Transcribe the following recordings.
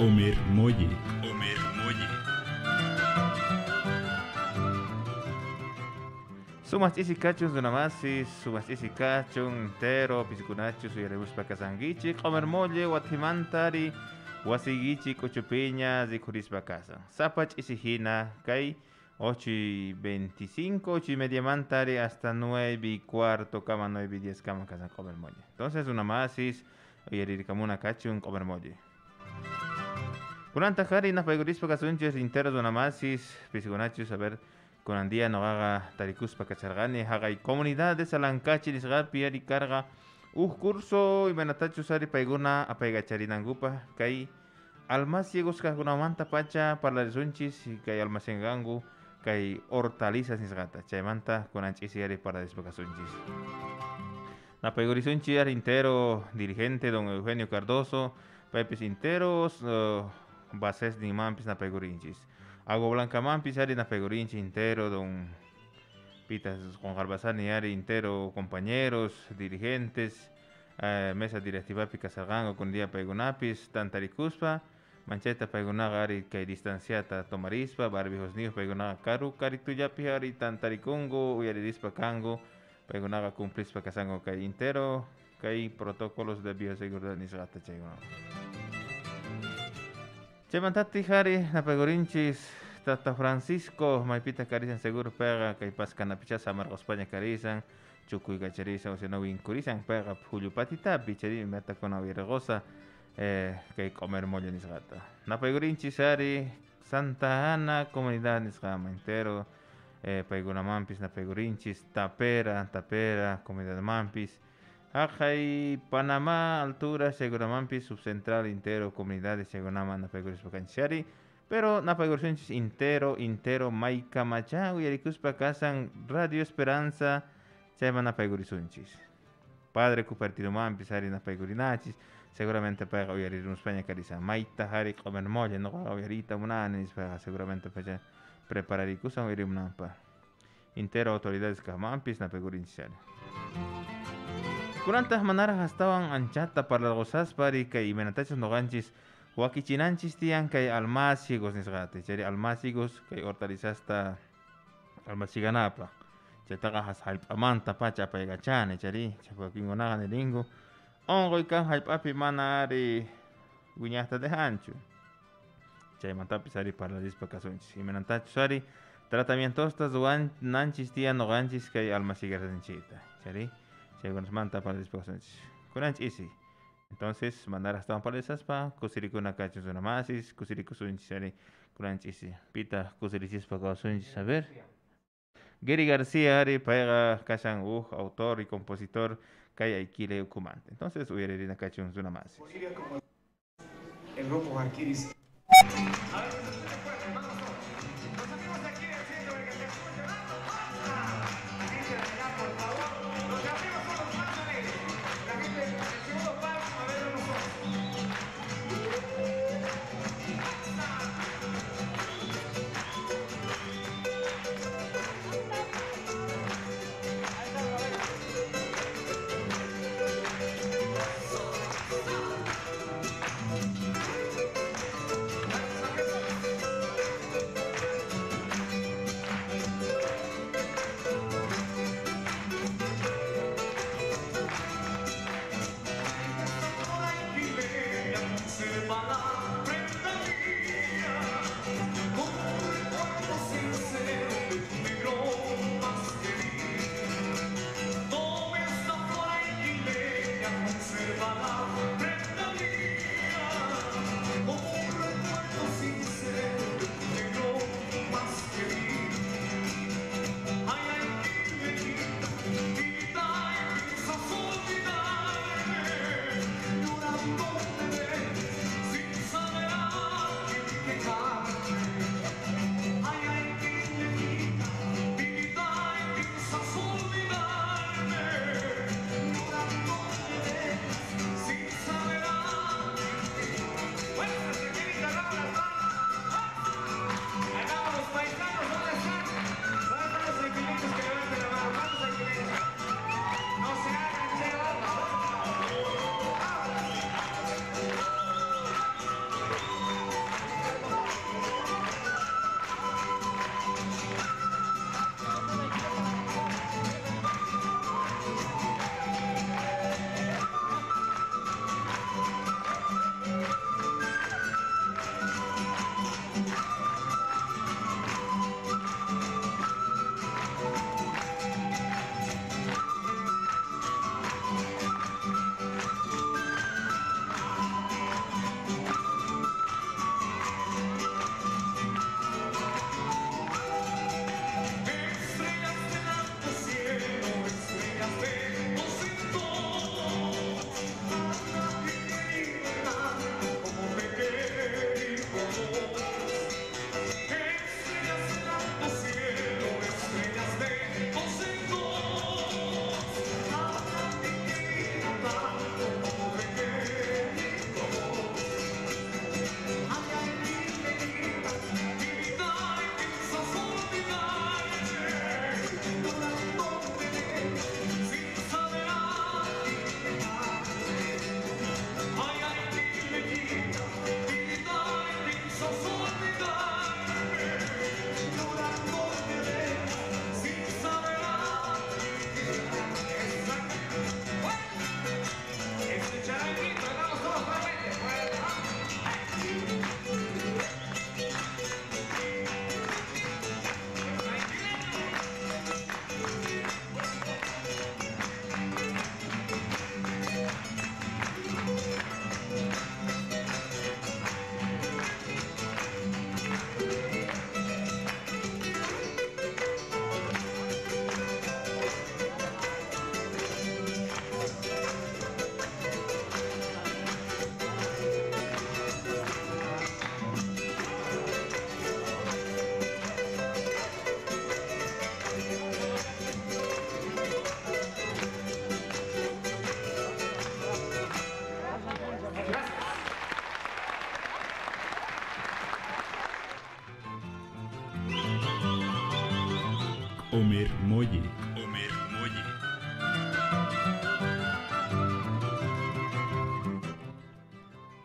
Omer Molle. Omer Molle. Sumas isi kachun dunamasi, sumas isi kachun tero, piscunachu, suyarebus pacasangichi, Omer Molle, Watimantari, Wasigichi, Cochupiña, Zicuris Bacasa. Zapach isi hina, kai 8 y 25, 8 y media mantari hasta 9 y cuarto, cama 9 y 10 cama casan Omer Molle. Entonces una masis, oyerikamuna kachun Omer Molle. Kunanta hari na paigurispa kasunches interos una masis, piscunachu, saber con andía no haga tarikuspa kachargani, haga y comunidades alancachi, disgapi, ari carga, uh curso y benatachu sari paiguna a paigacharinangupa, kai almas ciegos kahuna manta pacha para las unchis y kai almacengangu, kai hortalizas nisgata, chaimanta con anchis y ari para despacasunchis. Na paigurisunchi ari intero dirigente don Eugenio Cardoso, Pepes interos, uh, bases ni mampis na paigurinchis. Agua Blanca Mampis, Ari Napegorinchi, Intero, Don Pitas Juan Garbazani, Ari Intero, compañeros, dirigentes, eh, mesa directiva Picasargango con día Pegunapis, Tantaricuspa, Mancheta Pegunaga, Ari Kay Distanciata Tomarispa, Barbijos Nios Pegunaga Karu, Karituyapi, Ari Tantarikungo, Uyaridispa Kango, Pegunaga Cumplispa Casango Kay Intero, Kay protocolos de bioseguridad Nisgata Chaygunaga. Chemantati hari napegorinchis Tata Francisco maipita karisan seguro pega kay pas kanapicha samar España karisan chukuy kacharisan o sino winkurisan pega Julio patita bichari meta con aviragosa eh, kay comer molla nisgata. Napegorinchis hari Santa Ana comunidad nisgama entero eh, paiguna mampis napegorinchis tapera tapera comunidad mampis Ajay, Panamá, altura, Seguramampis, subcentral, intero, comunidades, Segunama, Napeguris, Pacanchari, pero Napeguris, intero, intero, Maika, Macha, Uyaricus, Pacasan, Radio Esperanza, Chema, Napeguris, Padre Cupertino Mampis, Ari, Napegurinachis, seguramente pega Uyarirun, España, Carisa, Maita, Hari, Comer Molle, no, Uyarita, Munanis, pega, seguramente pega, prepararicus, Uyarim, Nampa, intero, autoridades, Camampis, Napegurinchis, Kurantas manaras estaban anchata para los pari kay menatachos noganchis. Wakichinanchis tian kay almácigos nisgate chari almácigos kay hortalizasta almaciganapa. Chataga has halpamanta pacha paigachane chari chapakingonaga nelingo ongoy kan halpapi mana ari guñasta de hancho chay mantapis ari dispacaciones y menantachos ari. Tratamientos tas nanchis tian noganchis kay almacigaranchita chari según manta para disposiciones. Kunanch isi. Entonces, mandar hasta un par de saspa, kusiriku nakachus una masis, kusiriku sunchari, kunanch isi. Pita kusirisis pa sunchis, a ver. Gary García, Ari, Paega, Kashan, uh, autor y compositor, Kaya Ikile Ukumante. Entonces, hubiera ido a cachun una masis. El grupo Jarquiris.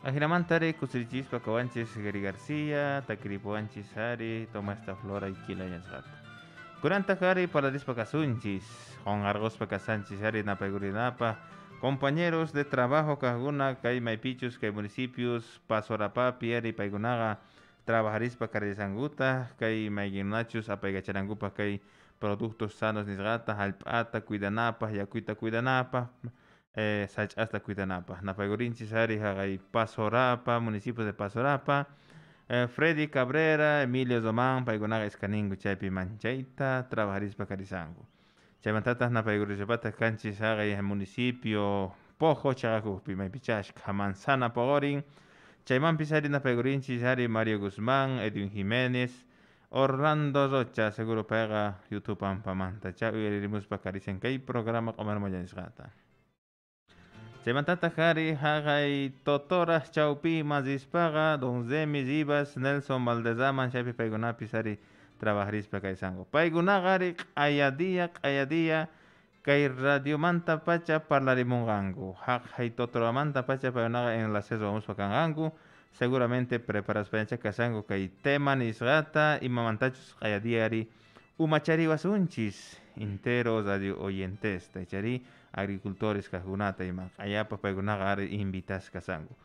Ajiramantare kusirichispa kawanchis Gary García, takiripuanchis hari, toma esta flora y. Kuranta hari paladispa kasunchis, Juan Argospa kasanchis hari napagurinapa, compañeros de trabajo kahuna kay maipichus kay municipios pasorapa piari paigunaga trabajarispa karisanguta kay maiginachus apaigacharangupa kay productos sanos nisgata halpata cuidanapa yakuita cuidanapa eh, hasta Cuitanapa, Napagurinchis Ari Hagay Pasorapa, municipios de Pasorapa, eh, Freddy Cabrera, Emilio Zomán, Paigunaga Escaningu, Chaipi Manchaita, Trabajarispa Carisangu. Chaimantatas Napaigurisapata Canchis el municipio Pojo, Chagacupi, Maipichash, Manzana Pogorin, Chaiman Pisari Napaigurinchis Ari Mario Guzmán, Edwin Jiménez, Orlando Rocha, seguro pega YouTube Pampamanta, Chau y Rimus Pacarisen, que programa comer Moyanis Gata. Semantata Hari, Hagay, Totoras, Chaupi, Mazispaga, Don Zemis, Ibas, Nelson, Valdezaman, Chapi, Paiguna, Pisari, Trabajarispa, Kaisango. Paiguna, Gari, Ayadia, Ayadia, Kai Radio Manta Pacha, Parlarimungangu. Hagay, Totora Manta Pacha, Paiguna, en la Ceso, Vamos Pacangangu. Seguramente preparas para Kasango, Kai Teman, Isgata, y Mamantachus, Ayadiari, Umachari, Basunchis, interos, adio oyentes, Tachari, agricultores kajunata y más. Allá papá gunagar invitas kasango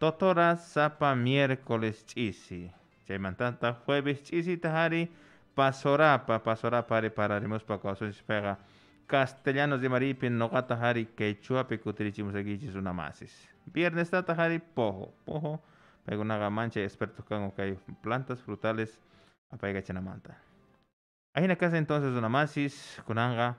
totora sapa miércoles chisi. Chaymantanta jueves chisi tahari pasorapa. Pasorapa ari pararemos pa causa pega. Castellanos de maripin nogata hari quechua pecutirichimos aquí una masis viernes tata hari pojo. Pojo pegunaga mancha expertos hay plantas frutales apaiga chanamanta ahí en la casa entonces una masis kunanga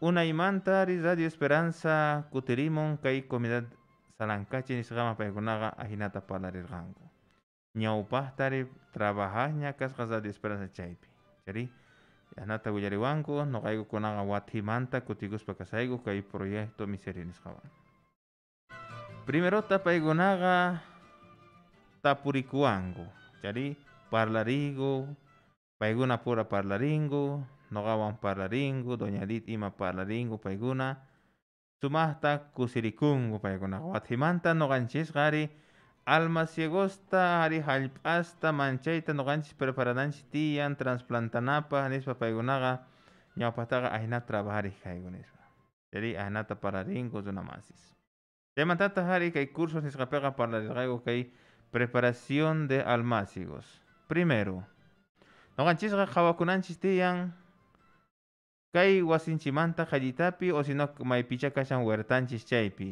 una imanta Radio Esperanza kutirimon kay comunidad salankachi nisqama paykunaqa ahinata palarirqanku ñawpajtari trabajaqña kasqa Radio Esperanza chaypi chari yanata willariwanku noqaykukunaqa wathimanta kutikuspa kasayku kay proyecto miseria nisqawan primerota paykunaqa tapurikuwanku chari parlarigu paykuna pura parlaringu nogawan parlaringu doña Dit ima parlaringu payguna sumahta kusirikungu payguna wathimanta noganchis gari alma ciegosta hari hallp'asta manchayta noganchis preparananchis tiyan transplantanapa nispa paykunaqa ñawpataqa ahina trabajariq kayku nispa. Chari ahinata parlaringu runamasis chaymantata hari kay cursos nisqapiqa parlarirqayku kay preparación de almácigos primero noqanchisqa qhawakunanchis tiyan kay wasinchimanta qallitapi o sino maypicha kashan huertanchis chaypi.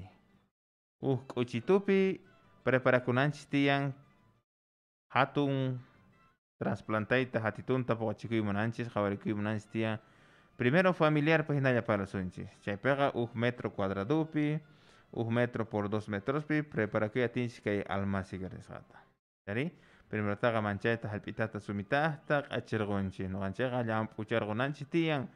Uh k'uchitupi preparakunanchis tiyan hatun trasplantayta hatitunta poqachikuymunanchis qhawarikuymunanchis tiyan. Primero familiar pa hinalla parlasunchis chaypiqa uh metro cuadradupi uh metro por dos metrospi preparakuyatinchis kay almasigarisqata chari primero taqa manchayta hallp'itata sumitaqta q'achirqunchis. Noqanchayqa llampucharqunanchis tiyan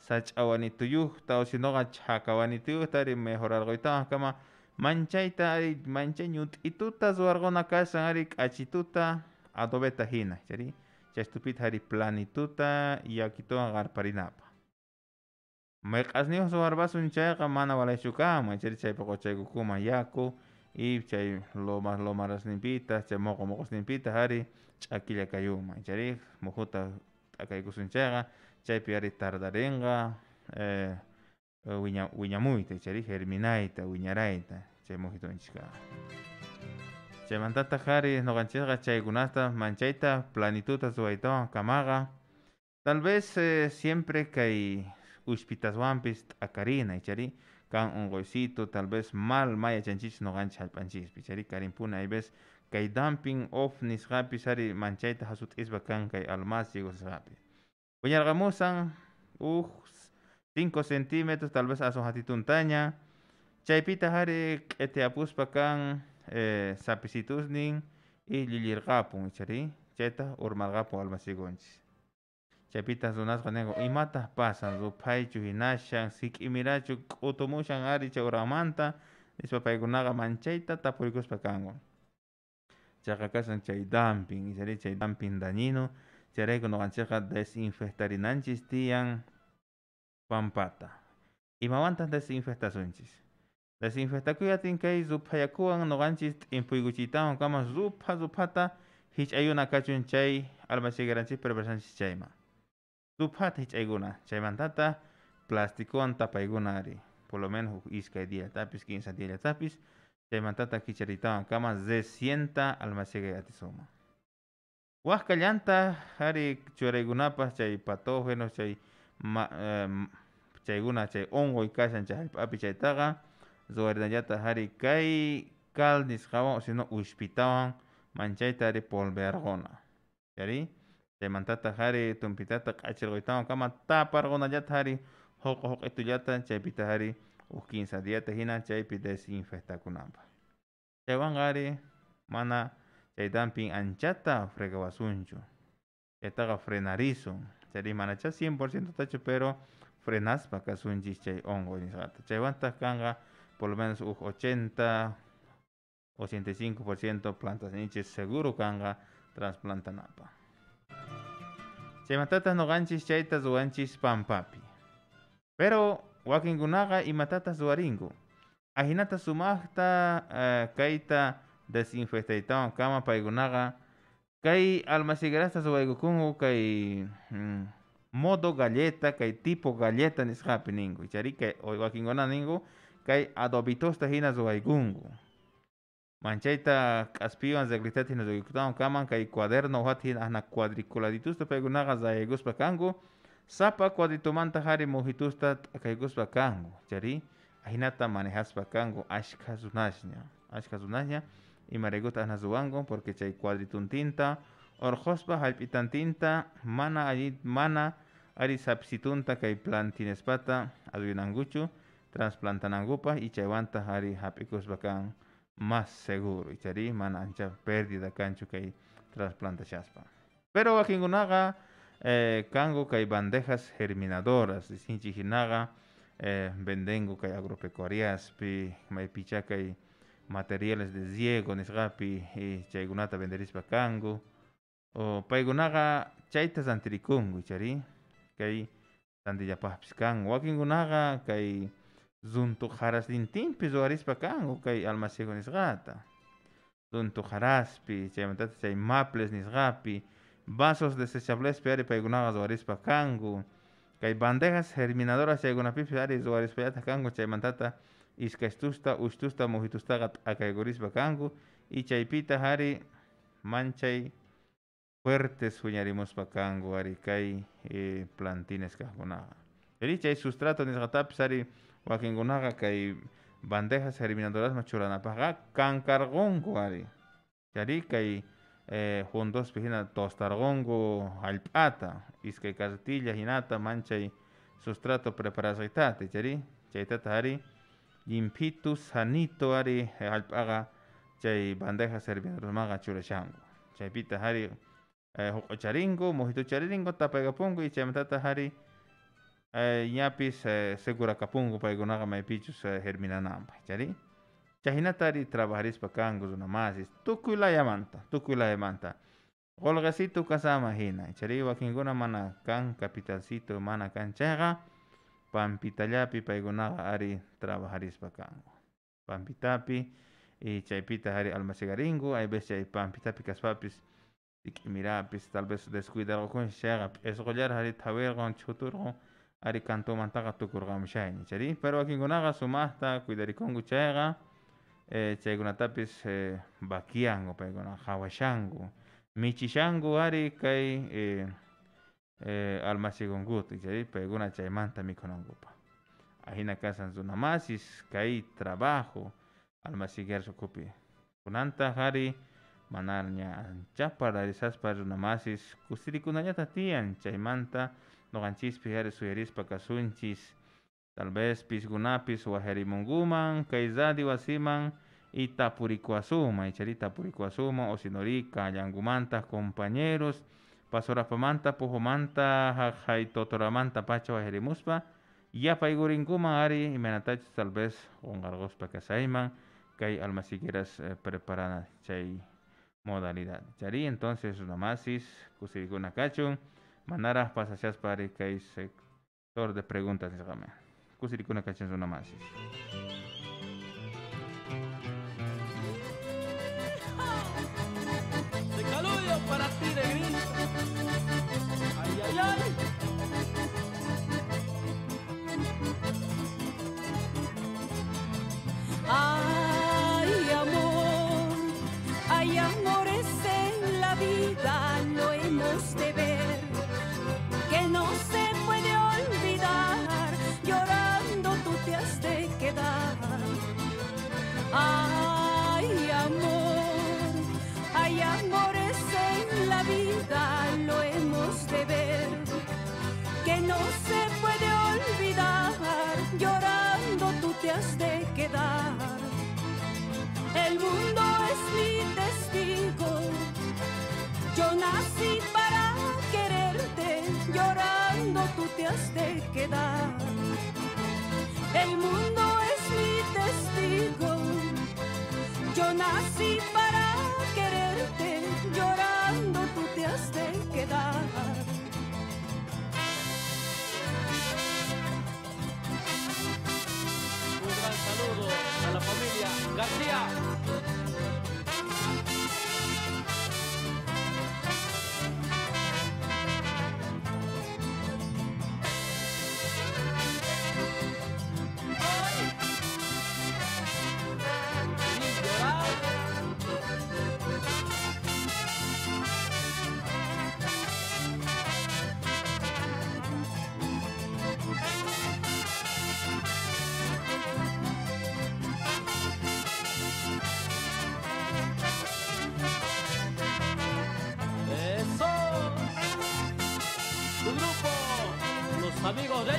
sach'awanituyuqta o sinoqa chhakawanituyuqta ari mejorarquytawan kama manchayta ari manchay ñut'ituta suwarquna kashan ari k'achituta adobeta hina chari chashtupita ari planituta yakituwan qarparinapaq meq'asniyoq suwarpasun chayqa mana walaychu kanman chari chaypi qochaykukuma yaku y chay lomas lomarasninpita chay moqo moqosninpita ari ch'akilla kayunman chari muhuta t'akaykusun chayqa chaypi ari tardarinqa eh, wiña, wiñamuyta chari germinayta wiñarayta chay mujitunchikqa chaymantata qhari noqanchisqa chaykunata manchayta planituta suwaytawan kamaqa tal vez eh, siempre kay ullpitaswanpis t'akarinay chari kan unqoysito tal vez mal mayachanchis noqanchis hallp'anchispi chari karinpuna hay vez kay dumping off nisqapis ari manchayta hasut'ispa kan kay almacigos nisqapi wiñarqamusan uj 5 centímetros, tal vez asohatituntaña. Chaypita hari q'etiapuspa kan eh, sapisitusnin y lillirqapun ichari. Chayta urmarqapun almasigunchis. Chaypita runasqa ningu imataq pasan rupaychu hinashan sik'imirachu k'utumushan ari chay uraqmanta nispa paykunaqa manchayta tapurikuspa kanwan. Chayqa kashan chay dumping ichari chay dumping dañino chayrayku ñuqanchikqa desinfectarinanchis tiyan pampata. Imawantaq desinfectasunchis. Desinfectakuyatin kay ruphayakuwan ñuqanchis t'inpuykuchiytawan kama rupha ruphata hich'ayuna kachun chay almacegueranchik preparasanchis chayman. Ruphata hich'aykuna chaymantata plastikuwan tapaykuna ari. Por lo menos iskay diyatapis, quince diyatapis chaymantata kichariytawan kama recienta almacegueratisuma. Wajka llanta ari churaykunapas chay patógenos chay ma, eh, chaykuna chay ongoy kashan hallp'api chaytaqa ruwarinallata hari kay cal nisqawan o sino ushpitawan manchayta ari polvearquna chari chaymantata hari tumpitata q'achirquytawan kama taparqunallata huqu huq'itullata chaypita hari uj quince diyata hina chaypi desinfectakunanpaq chaywanqa ari mana chay dumping anchata fregawasunchu chaytaqa frenarisun chari manacha 100% tachu pero frenaspa kasunchis chay hongo chaywantaq kanqa por lo menos uj 80 85% plantas ninchis seguro kanqa trasplantanapaq chaymantataq noqanchis chayta ruwanchis pampapi. Pero wakinkunaqa imatatas ruwarinku ahinata sumaqta uh, kayta desinfectaytawan kama paykunaqa kay almaceguerasta ruwaykukunku kay mm, modo galleta kay tipo galleta nisqapi ninku ichari kay wakinkuna ninku kay adobitosta hina ruwaykunku manchayta k'aspiwan recritata hina ruwaykutawan kaman kay cuaderno wat hina ajna cuadriculaditusta paykunaqa rayaykuspa kanku sapa cuadritumanta hari mojitusta t'akaykuspa kanku chari ahinata manejaspa kanku ashka runashña ashka runashña imaraykuta ajna ruwanku porque chay cuadrituntinta orqospa hallp'itantinta mana alli mana ari sapsitunta kay plantinespata aduyunankuchu trasplantanankupak y chaywanta ari hap'ikuspa kan más seguro ichari mana ancha pérdida kanchu kay trasplantashaspa pero wakinkunaqa eh, kanku kay bandejas germinadoras sinchi hinaqa eh, vendenku kay agropecuariaspi maypicha kay materiales de riego nisqapi y chaykunata venderispa kanku. O paykunaqa chayta santirikunku ichari kay tantillapaqpis kan wakinkunaqa kay runtuq harasnintinpi ruwarispa kanku kay almacego nisqata runtuq haraspi chaymantata chay maples nisqapi vasos desechablespi ari paykunaqa ruwarispa kanku. Kay bandejas germinadoras chaykunapipis ari ruwarispallata kanku chaymantata iskaystusta ushtusta mojitustaqa t'akaykurispa kanku. Y chaypita ari manchay fuertes huñarimuspa kanku ari kay eh, plantines kaqkunaqa chari chay sustrato nisqatapis ari wakinkunaqa kay bandejas germinadorasman churanapaqqa kankarqunku ari chari kay eh, jundospi hina tostarqunku hallp'ata iskay cartilla hinata manchay sustrato preparasqaitati chari. Chaytata ari limpito sanito ari hallp'aqa chay bandejas germinadorasmanqa churashanku chaypita hari eh, huq'ucharingu mojitucharingu tapaykapunku y chaymantata hari eh, ñapis eh, segurakapunku paykunaqa maypichus eh, germinananpaq chari. Chahinata ari trabajarispa kanku runamasis tukuy layamanta tukuy layamanta qolqecito kasama hina chari wakinkuna mana kan capitalcito mana kan chayqa pampitallapi paykunaqa ari trabajarispa kanku pampitapi y chaypita hari almacegaringu hay chay pampitapi kaspapis ik'imirapis tal vez descuidarqunshi chayqa p'isqullar hari thawerqun chuturqun ari cantomantaqa tukurqamushayni chari. Pero wakinkunaqa sumaqta cuidarikunku chayqa eh, chaykunatapis eh, vaquianku paykunaqa hawashanku michishanku ari kay eh, eh, almasigungut y peguna chaimanta mi conongupa ahina casan su namasis kai trabajo almasiger su cupi. Kunanta hari manarña anchapa realizas para namasis kusirikunañata tian chaimanta noganchispi hari suyerispa kasunchis tal vez pisgunapis wajerimunguman kaizadi wasiman y tapurikuasuma y charita tapurikuasuma o sinorica yangumanta compañeros Pasorapamanta, Pujomanta, Jaitotoramanta, Pacho, Ajerimuspa, Yapaigurincuma, Ari, Menatach, tal vez, Ongargospa, Casaiman, Kai Almasiqueras, eh, preparan Chay modalidad. Chari, entonces, Namasis, Cusirikunacachun, Manaras, Pasachas, Pari, Kai, sector de preguntas, Ramen. Cusirikunacachun, Namasis. para ti de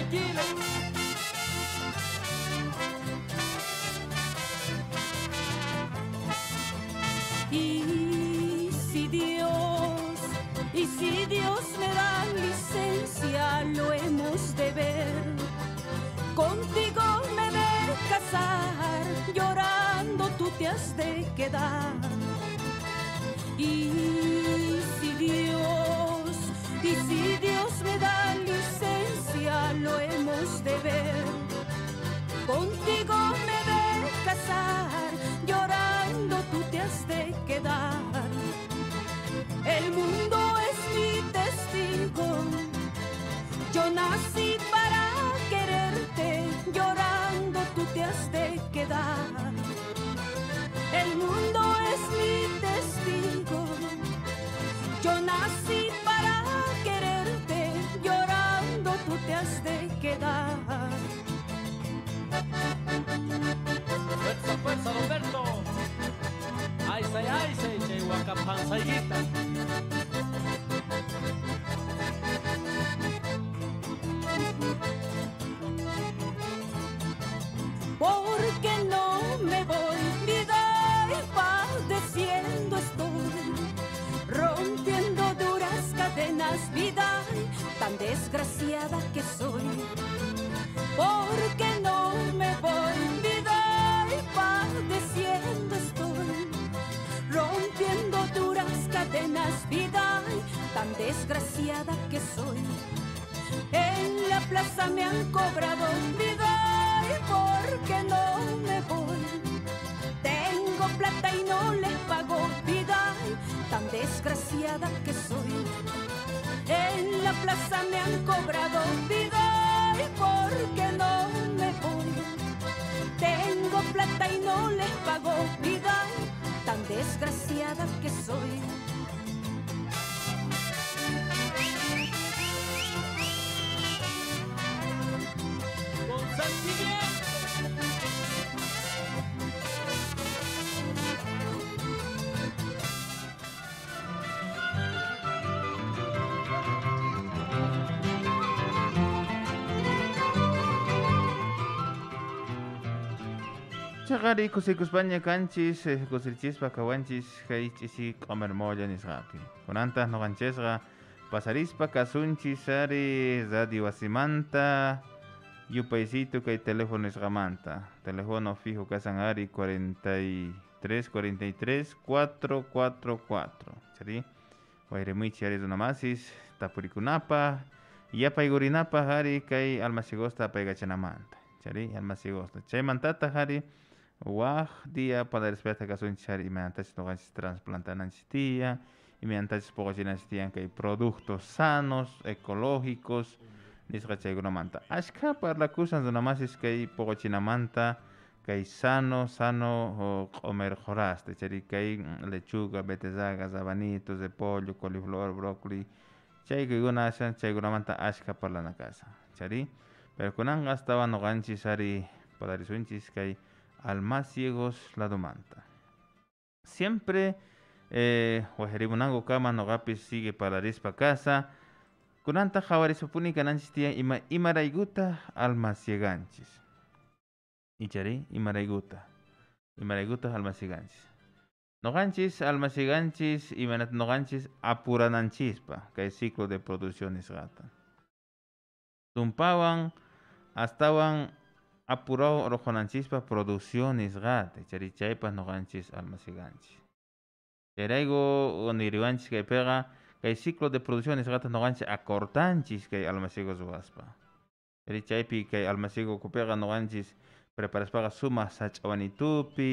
Chile. que soy. En la plaza me han cobrado mi doy porque no me voy. Tengo plata y no les pago vida, tan desgraciada que soy. En la plaza me han cobrado qari kusikuspaña kanchis eh, kusirchispa kawanchis kay ch'isi q'omir molla nisqapi kunantaj noqanchesqa pasarispa kasunchis ari radio wasimanta yupaysito kay teléfono nisqamanta teléfono fijo kasan ari 43 43 444 chari wayrimuychi ari runamasis tapurikunapaj yapaygurinapaj ari kay almacigosta apaygachanamanta chari almacigosta. Chaymantataq ari dia padarespeta kasunchis ari imanatachis noqanchis trasplantananchis tiyan imanatachis poqochinanchis tiyan kay productos sanos ecológicos nisqa chaykunamanta ashka parlakusan runamasis kay poqochinamanta kay sano sano o q'omer qoraste chari kay mm, lechuga betesaga sabanitos de pollo coliflor brócoli. Chaykuna ashan chaykunamanta ashka parlanakasha chari pero kunanqa astawan noqanchis ari padarisunchis kay almaciegos ladomanta siempre eh, wajarimunanku kama noqapis sigue parlarispa kasa kunanta qhawarisupuni kananchis tiyan ima imaraykuta almacieganchis ichari imaraykuta imaraykuta almacieganchis noqanchis almacieganchis imanata noqanchis apurananchispa kay ciclo de producción nisqata tumpawan astawan apurado orojonanchispa producción nisqata chari chaypas noqanchis almacieganchis chayrayku niriwanchis kaypiqa kay ciclo de producción nisqata noqanchis acortanchis kay almaciegos ruwaspa chari chaypi kay almaciegokupika noqanchis preparaspaqa sumaq sach'awanitupi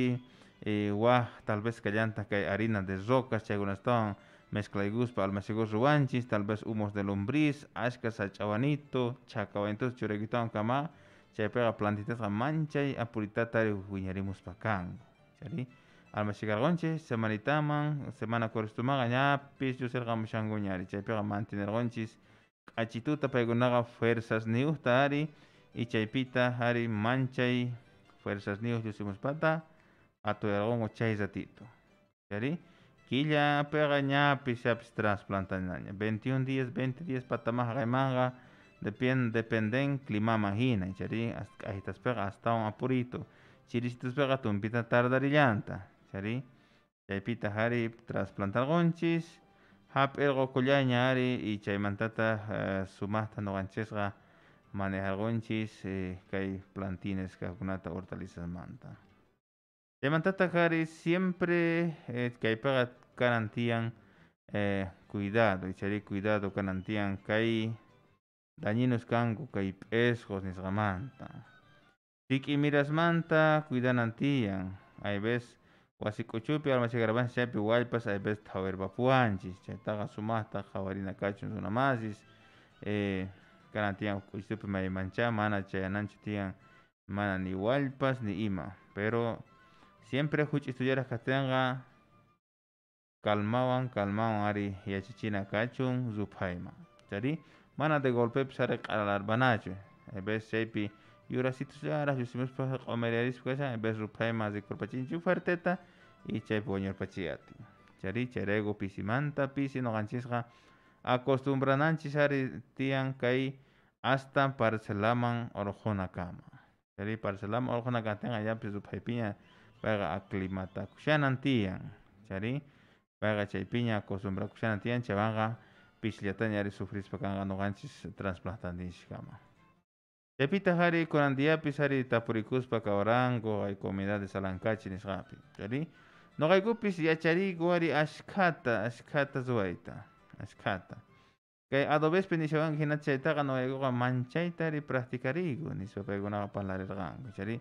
eh, waj tal vez kallanta kay harina de rocas chaykunastawan mezclaykuspa almaciegos ruwanchis tal vez humos de lombriz ashka sach'awanito chakawanitotas churaykutawan kama chaypiqa plantitasqa manchay apuritata ari wiñarimuspa kanku chari almacigarqunchis semanitaman semana coristumaqa ñapis llusirqamushanku ñari chaypiqa mantenerqunchis q'achituta paykunaqa fuerzas niuqta ari y chaypita ari manchay fuerzas niuq llusimuspata atuyarqunku chay ratito chari killapiqa ñapis yapis trasplantanaña 21 días 20 días patamaqa kaymanqa depend dependen climaman hina chari k'ayitaspiqa astawan apurito. Chirishitaspiqa tumpita tardarillanta chari chaypita ari trasplantarqunchis hap'irqukullaña ari y chaymantata uh, sumaqta noqanchisqa manejarqunchis eh, kay plantines kaqkunata hortalizasmanta chaymantata ari siempre eh, kaypiqa kanan tiyan eh, cuidado chari cuidado kanan tiyan kay dañinos kanku kay p'esqos nisqamanta tik'imirasmanta cuidanan tiyan hay vez wasi k'uchupi almacigarpanchis chaypi wallpas hay vez thawirpapuwanchis chaytaqa sumaqta qhawarina kachun runamasis eh, kanan tiyan k'uchitupi maymancha mana chayananchu tiyan mana ni wallpas ni ima. Pero siempre huch'istullaraq katinqa calmawan calmawan ari yachachina kachun rupayman chari mana de golpepis ari q'alalarpanachu hay vez chaypi yurasitos llaras llusimuspa q'omeriarispa kashan hay vez rupayman rikurpachinchik fuerteta y chaypi wañurpachiyatin chari chayrayku pisimanta pisi noqanchisqa acostumbrananchis ari tiyan kay hasta parcelaman urqunakama chari parcelaman urqunakatinqa yapis rupaypiña payqa aclimatakushanan tiyan chari payqa chaypiña acostumbrakushanan tiyan chawanqa pishllataña ari sufrispa kanqa noqanchis trasplantantinchikama chaypita ari kunandiyapis ari tapurikuspa kawaranku hay comunidades alankachi nisqapi chari noqaykupis yachariyku ari ashkhata ashkhata ruwayta ashkhata kay adobespi nishawanki hina chaytaqa noqaykuqa manchayta ari practicariyku nispa paykunaqa parlarirqanku chari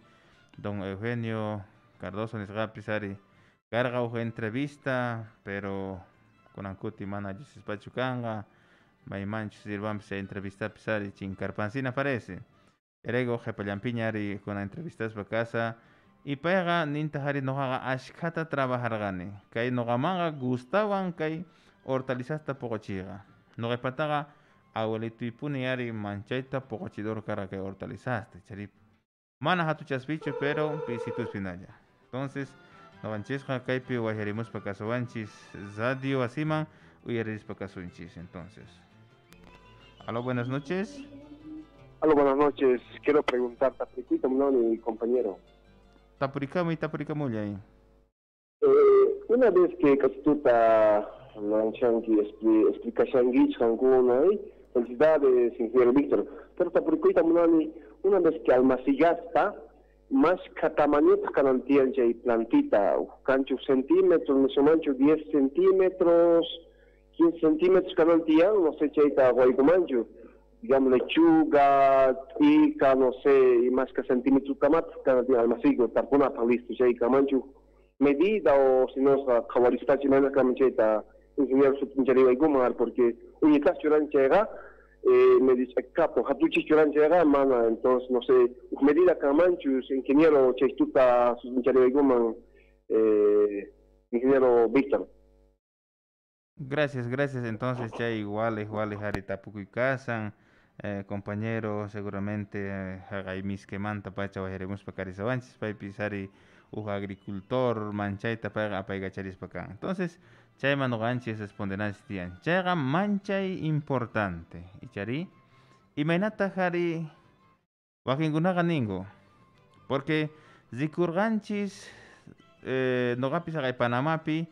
don Eugenio Cardoso nisqapis ari karqa uj entrevista pero kunankuti mana llusispachu kanqa maymanchu sirvanpis entrevistapis ari chinkarpansina parece. Erayku qhepallanpiña ari kuna entrevistaspa kasa y payqa ninta ari noqaqa ashkhata trabajarqani kay noqamanqa gustawan kay hortalizasta poqochiyqa noqaypataqa abuelituypuni ari manchayta poqochidor karqa kay hortalizasta chari mana hatuchaspichu pero pisituspinalla entonces noqanchisqa kaypi wayarimuspa kasuwanchis radio asiman uyarispa kasunchis entonces aló buenas noches Hola, buenas noches. Quiero preguntar, Patriquito, mi compañero. tapuricamo y tapuricamulla. Eh, una vez que Castuta Manchanqui expli, explica Shanguich Hankunay, felicidades, ingeniero Víctor. Pero tapuricuita una vez que almacigasta, más catamañeta canantian y plantita, cancho centímetros, mesomancho 10 centímetros, 15 centímetros canantian, no sé, chaita guaygumancho digamos, lechuga, pica, no sé, y más que centímetros camat, día almacigo, tarpuna, listo, ya y camanchu, medida o si no, kawarista chimana camancheta, ingeniero subinchariwa y gumar, porque unitas churan llega, eh, me dice, capo, hatuchi churan llega, mana, entonces, no sé, medida camanchu, ingeniero chestuta subinchariwa y gumar, eh, ingeniero Víctor. Gracias, gracias. Entonces ya igual, igual, harita poco y casan. Eh, compañero seguramente eh, mis que manta pacha wajeremos para carizawanchis para pisari un agricultor manchaita para apaiga charis para entonces chay manoganchis responderasitian chayqa manchay importante. Ichari imaynata wakin wakinkunaqa ningo porque zikur ganchis eh, noqapis agay panamapi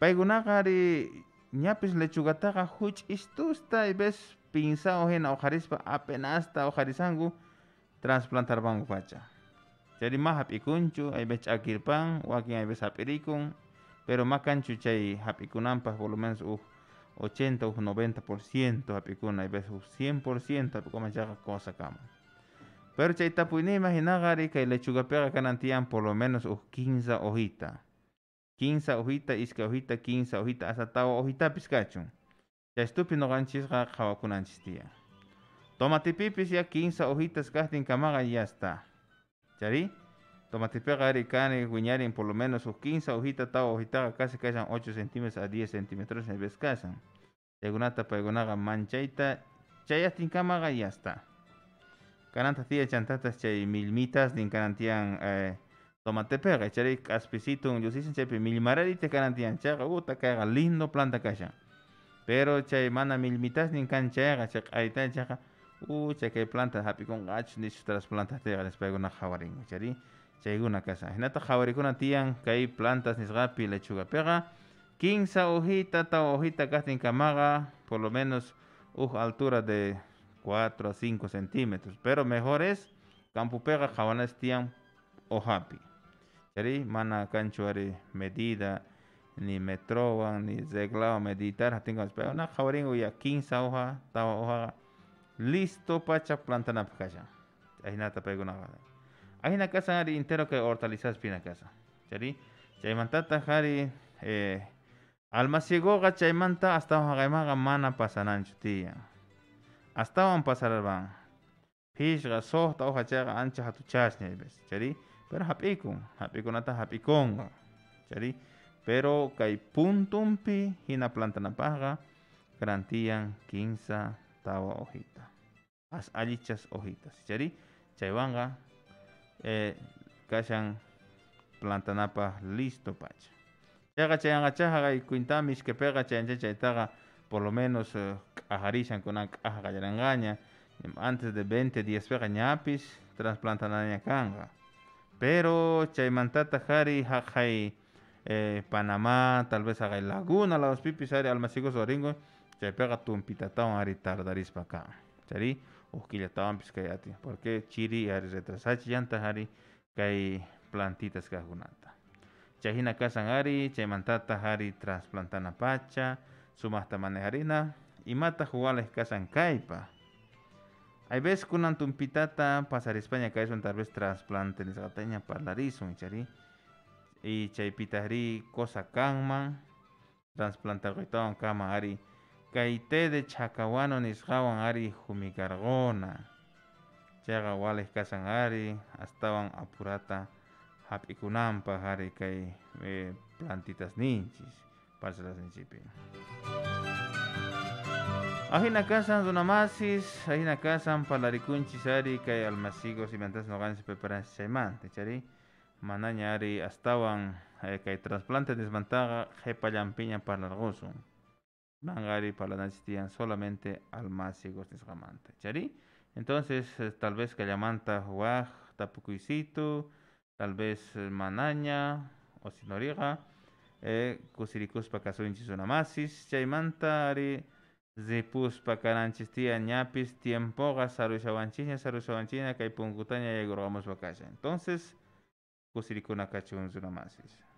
nyapis qhari ñapis istusta. Y ves pinsao ojena ojarispa apenasta ojarisangu transplantar bango pacha. Chari más ay aybes ch'akirpan wakin ibes hap'irikun pero makanchu chay hapikunampas por lo menos uh 80 o 90% hapikun ay bech uh 100% hapikun jaga cosa kama. Pero chay tapuini imaginagari kay lechuga pega kanantian por lo menos uh 15 hojita. 15 hojita, iska hojita, 15 hojita, hasta tawa hojita piskachun. Ya estúpido ganchisga jawakunanchistia. Tomate pipis ya 15 hojitas casting camaga y ya está. ¿Chari? Tomate pega aricane guiñarin por lo menos sus 15 hojitas ta hojita casi casan 8 centímetros a 10 centímetros en vez casan. Yagunata paigunaga manchaita chayastin camaga y ya está. Cananta tía chantatas chay milmitas din canantian eh, tomate pega. Chari aspicito yo sí se mil mararite canantian chaga uta caga lindo planta casan. Pero chay mana milmitas nin kan chayga chak aita chaka u chay kay planta hapi con gach ni tras plantas te ganes pego na jawarin chari chay guna casa. Hinata jawarikuna tian kay plantas ni gapi lechuga pega. 15 hojita ta hojita kastin kamaga por lo menos uh altura de 4 a 5 centímetros. Pero mejor es campo pega jawanas tian o happy chari mana kancho medida ni metrowan ni zeglao meditar hatingo pero na jawaringo ya 15 hoja tawa hoja listo pacha planta na pakasha ahina ta pego na ahina casa hari entero que hortalizas pina casa. Jadi chay mantata hari eh almasiego ga chay manta hasta hoja ga mana pasanan chutia hasta van pasar van. Fish ga sohta hoja chaga ancha hatu chasne bes jadi pero hapikun hapikun ata hapikon jadi pero kay puntumpi hina planta na paga garantían 15 tawa hojita. As alichas hojitas jadi chaywanga eh kashan planta napa listo pacha. Chaga chayanga chaga y kuintamis que pega chayanga chaytaga por lo menos uh, ajarishan con aja engaña antes de 20 días pega ñapis trasplantan a kanga pero chaymantata hari hajai eh, Panamá, tal vez haga Laguna, la dos pipis, ari almasigos oringo, se pega tu pitatao ari tardaris pa acá. Chari, uskillatawan piskayati, porque chiri ari retrasachi yanta ari kay plantitas kahunata. Chahina kasan ari, chaymantata ari trasplantana pacha, sumasta manejarina, y mata jugales kasan kaipa. Hay veces kunan tumpitata pasar España que tal vez trasplante ni sagateña parlarizo, chari y chaypitari cosa kanman transplantarquytawan kama ari kay de chakawano nisqawan ari humikarquna chayqa walik kasan ari astawan apurata hap'ikunanpaq ari kay eh, plantitas ninchis parcelas ninchipi Ahina kasan dunamasis, ahina kasan palarikunchis ari kay almasigos imantas noqanchis preparanchis chaymanta chari. Manaña ari astawan eh, kay trasplante desmantaga qhepallanpiña parlarqusun nangari parlanachistian solamente almácigos nisqamanta chari entonces eh, tal vez kallamanta waj tapukuysito tal vez eh, Manaña o Sinoriga, eh, kusirikuspa kasuinchis unamasis, chaymanta ari zipuspa karanchis tia ñapis tiempoga sarushawanchiña sarushawanchiña kay punkutaña yaygurqamuspa kasha. Entonces, kusirikuna kachun unamasis.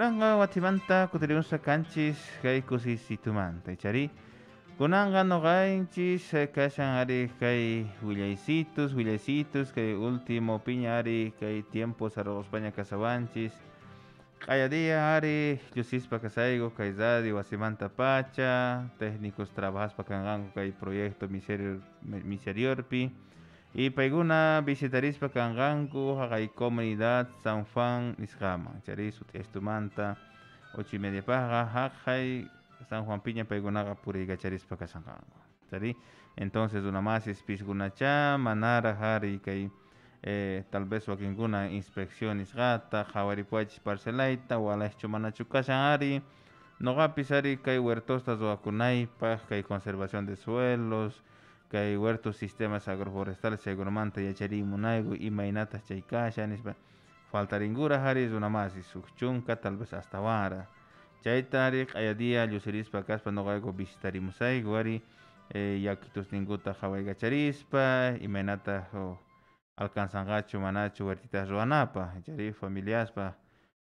Kunanga watimanta kutiriunsa kanchis kay kusisitumanta. Chari kunanga noqanchis eh, kashan ari kay willaycitos, willaycitos kay último piña ari kay tiempos arroz España casabanchis. Kaya día ari llusispa kasaygo kay zadi wasimanta pacha, técnicos trabajaspa kangango kay proyecto miserior miseriorpi. Y paiguna visitarispa kanganku haqay comunidad San Juan Nisqama. Chari sut estumanta ocho y media paja haqay San Juan Piña paigunaqa puriygacharispa kasanqanku. Chari entonces una más pisgunacha manara hari kay eh, tal vez wakinguna inspección nisqata qhawaripuachis parcelayta walashchu manachu kashan ari noqapis ari kay huertosta ruwakunaypaq kay conservación de suelos kay huertos sistemas agroforestales seguramente yacharimunayku imaynatas chay kasha nispa. Faltaringura hari runamasi suk chunka tal vez hasta wara chayta ari q'aya día llusirispa kaspa noqayku visitarimusayku ari eh, yakitusninkuta qhawaykacharispa imaynata oh, alcanzanqachu manachu huertitas ruwanapaq chari familiaspa.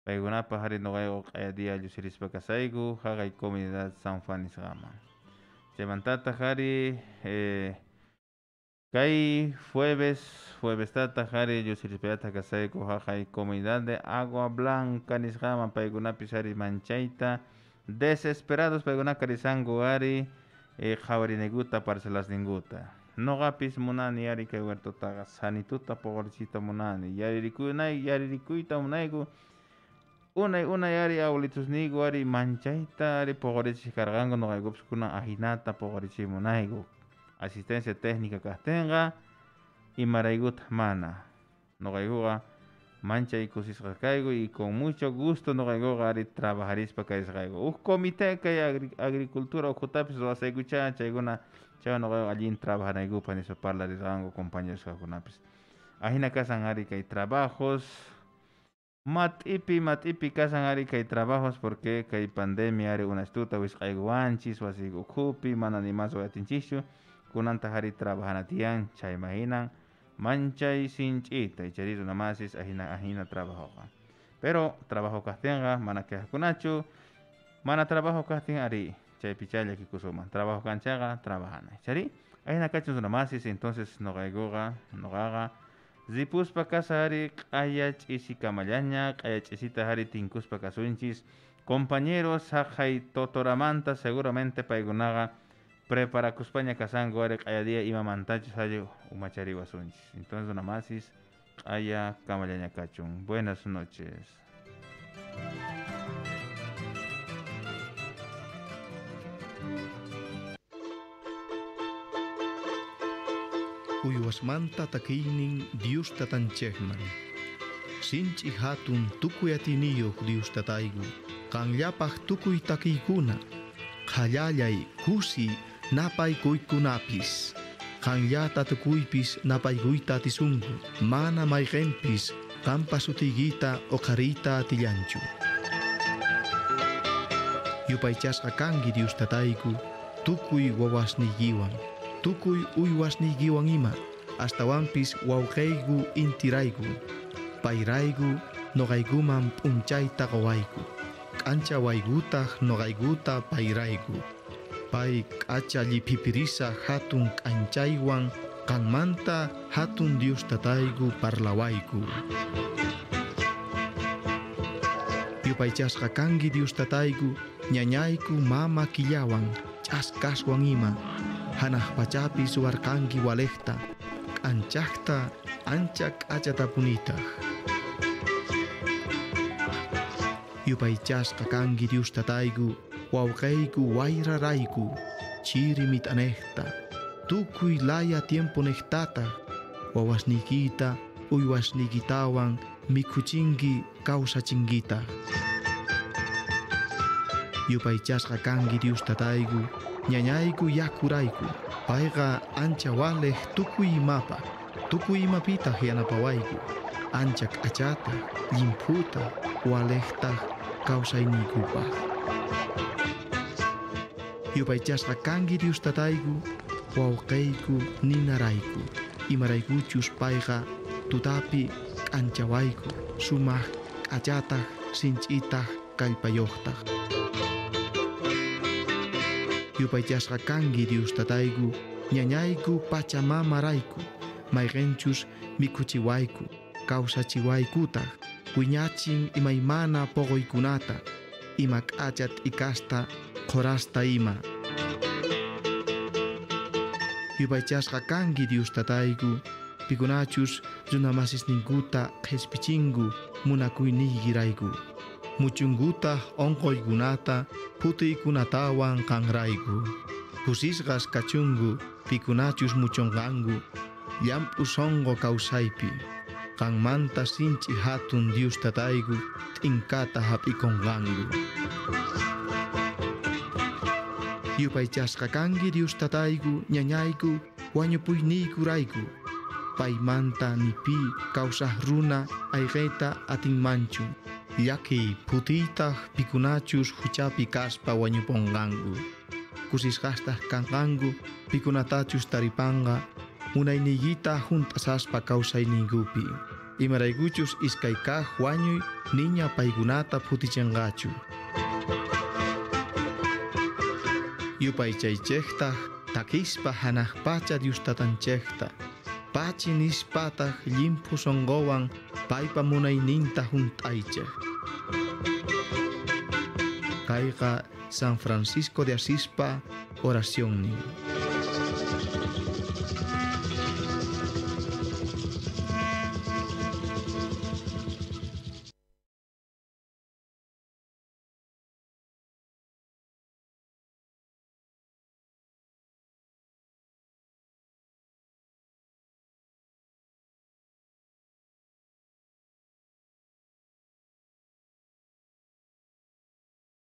Paykunapaq hari noqayku q'aya día llusirispa kasayku haqay comunidad San Juan nisqaman chaymantata hari eh, kay jueves jueves tata hari llusirispallata kasayku haqay comunidad de agua blanca nisqaman paykunapis hari manchayta desesperados paykunaka risanku ari eh, qhawarinaykuta parcelasninkuta noqapis munani ari kay huertotaqa sanituta poqorichiyta munani. Yaririkuynay yaririkuyta munayku unay unay ari abuelitusniku ari manchayta ari poqorichiq karqanku noqaykupis kunan ajinata poqorichimunayku asistencia técnica kajtenqa imaraykuta mana. Noqaykuqa manchay kusisqa kayku y con mucho gusto noqaykuqa ari trabajarispa karisqayku huk comité kay agri agricultura ukutapis ruwasaykucha chaykuna chaywan noqayku allin trabajanaykupa nispa parlarisqanku compañeros kaqkunapis ajina kasan ari kay trabajos mat'ipi mat'ipi kasan ari kay trabajos porque kay pandemia ari unastuta wisq'aykuwanchis wasi ukhupi mana nimas wayatinchikchu kunanta hari trabajana tiyan chayma hinan manchay sinch'ita ichari runamasis ahina ahina trabajoqa pero trabajo kajtinqa mana quejakunachu mana trabajo kajtin ari chay llakikusuman trabajo kanchaqa trabajana. Chari ahina kachun runamasis entonces noqaykuqa noqaqa zipuspa kasa hari q'aya ch'isi kamallaña q'aya ch'isita hari tinkuspa kasunchis. Compañeros haqay totoramanta seguramente paykunaqa preparakuspaña kasanku ari q'aya día imamantachus alli umachariwasunchis entonces runamasis q'aya kamallaña kachun. Buenas noches wasmanta takinin Dios tatanchehman. Sinchi hatun tukuy atiniyok Dios tataigu. Kangyapah tukuy takikuna. Kalyayay kusi napay kuykunapis. Kanyata kuy napayguita tisungu. Mana mayrempis kampasutigita okarita tiyanchu. Yupaychasqa akangi Dios tataigu. Tukuy wawas ni giwang. Tukuy uywas ni giwang ima astawanpis wawqayku intirayku, payrayku noqaykuman p'unchayta qowayku, k'ancha waykutaq noqaykuta payrayku, pay k'acha lliphipirisaq hatun k'anchaywan qanmanta hatun tatayku parlawayku. Yupaychasqa kanki Dios tatayku, ñañayku mama killawan, ch'askaswan ima, pachapi suwarqanki walejta, k'anchaqta ancha k'achata punitaq. Yupaychasqa kanki Dios tatayku, wawqayku wayrarayku, chiri mit'anejta, tukuy laya tiempo nehtata, wawasniykita, uywasniykitawan mikhuchinki kawsachinkita. Yupaychasqa kanki Dios tatayku, ñañayku yakurayku, payqa ancha walej tukuy imapa, tukuy imapita yanapawayku, ancha k'achata, llimphuta, walejtaj kawsayniykupaq. Yupaychasqa kanki Dios tatayku, wawqayku ninarayku, imaraykuchus payqa tutapi k'anchawayku, sumaq k'achataj sinch'itaq kallpayoqtaq yupaychasqa kanki Dios tatayku ñañayku pachamamarayku mayqinchus mikhuchiwayku kawsachiwaykutaq wiñachin imaymana poqoykunata ima k'achat ikasta qhorasta ima. Yupaychasqa kanki Dios tatayku pikunachus runamasisninkuta qhispichingu munakuyniyki mucunggutah ongkoi gunata putih kunatawang kang raiku. Kusiskas kacunggu pikunacus muconganggu yam usongo kausaipi. Kang manta sinci hatun dius tataigu tingkata hapikongganggu. Yupai chaska kanggi dius tataigu nyanyaiku wanyupuiniku raiku. Pai manta nipi kausah runa aireta ating mancung. Yaki putitah pikunachus hucapi kaspa wanyupongganggu. Kusis kastah kangkanggu pikunatachus taripanga munainigita juntasaspa kausainigupi. Imaraiguchus iskaykah wanyuy niña paigunata putichangachu. Yupaychaychehtah takispa hanahpacha diustatanchehta. Pachi nispatah limpu songowan paipa munainin tahunt aichah. Kayqa San Francisco de Asispa oraciónnin